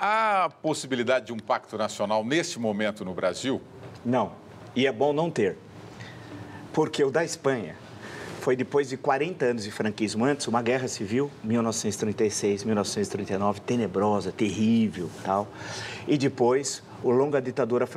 Há possibilidade de um pacto nacional neste momento no Brasil? Não. E é bom não ter. Porque o da Espanha foi depois de 40 anos de franquismo antes, uma guerra civil, 1936, 1939, tenebrosa, terrível, tal. E depois, o longa ditadura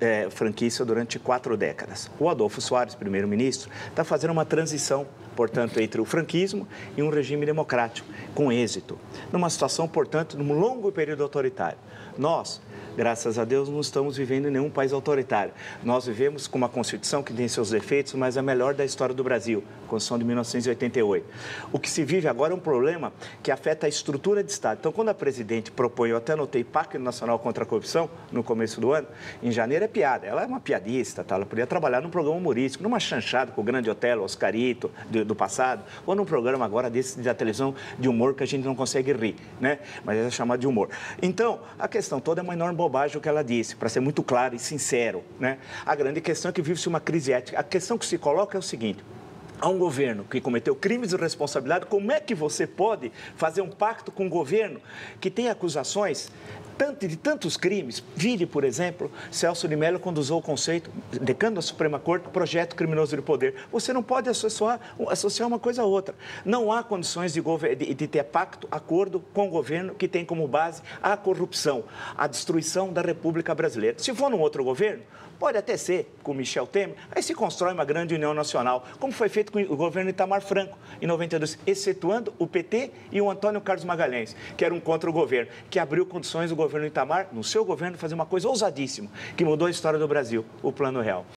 é, franquista durante quatro décadas. O Adolfo Soares, primeiro-ministro, está fazendo uma transição portanto, entre o franquismo e um regime democrático, com êxito, numa situação, portanto, num longo período autoritário. Nós, graças a Deus, não estamos vivendo em nenhum país autoritário. Nós vivemos com uma Constituição que tem seus defeitos, mas é a melhor da história do Brasil, Constituição de 1988. O que se vive agora é um problema que afeta a estrutura de Estado. Então, quando a presidente propõe, eu até anotei Pacto Nacional contra a Corrupção no começo do ano, em janeiro é piada. Ela é uma piadista, tá? ela podia trabalhar num programa humorístico, numa chanchada com o Grande Otelo, Oscarito, do, do passado, ou num programa agora desse da televisão de humor que a gente não consegue rir, né? Mas é chamado de humor. Então, a questão toda é uma enorme bobagem o que ela disse, para ser muito claro e sincero. Né? A grande questão é que vive-se uma crise ética. A questão que se coloca é o seguinte: a um governo que cometeu crimes de responsabilidade, como é que você pode fazer um pacto com um governo que tem acusações tanto, de tantos crimes? Vire, por exemplo, Celso de Mello quando usou o conceito, decano da Suprema Corte, projeto criminoso de poder. Você não pode associar, associar uma coisa a outra. Não há condições de, de, de ter pacto, acordo com o governo que tem como base a corrupção, a destruição da República Brasileira. Se for num outro governo, Pode até ser com Michel Temer, aí se constrói uma grande união nacional, como foi feito com o governo Itamar Franco em 92, excetuando o PT e o Antônio Carlos Magalhães, que eram contra o governo, que abriu condições do governo Itamar, no seu governo, fazer uma coisa ousadíssima, que mudou a história do Brasil, o Plano Real.